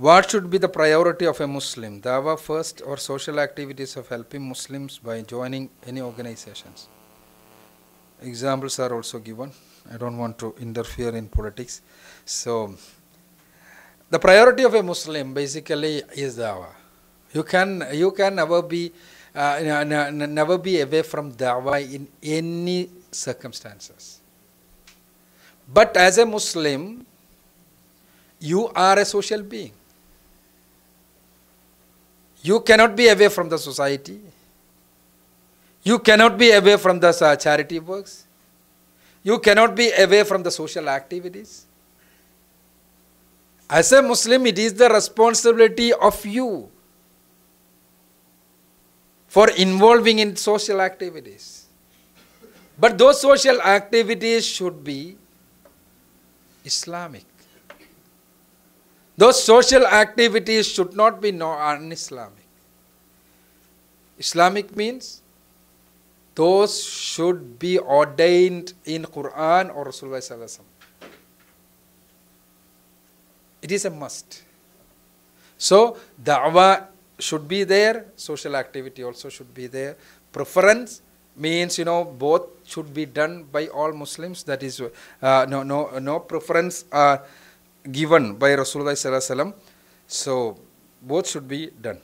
What should be the priority of a Muslim? Dawah first or social activities of helping Muslims by joining any organizations? Examples are also given. I don't want to interfere in politics. So, the priority of a Muslim basically is dawah. You can you can never be uh, never be away from dawah in any circumstances. But as a Muslim, you are a social being. You cannot be away from the society. You cannot be away from the charity works. You cannot be away from the social activities. As a Muslim, it is the responsibility of you for involving in social activities. But those social activities should be Islamic. Those social activities should not be no un-Islamic. Islamic means those should be ordained in Quran or Rasulullah. It is a must. So da'wah should be there, social activity also should be there. Preference means you know both should be done by all Muslims. That is uh, no no no preference are given by Rasulullah. So both should be done.